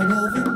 I love you.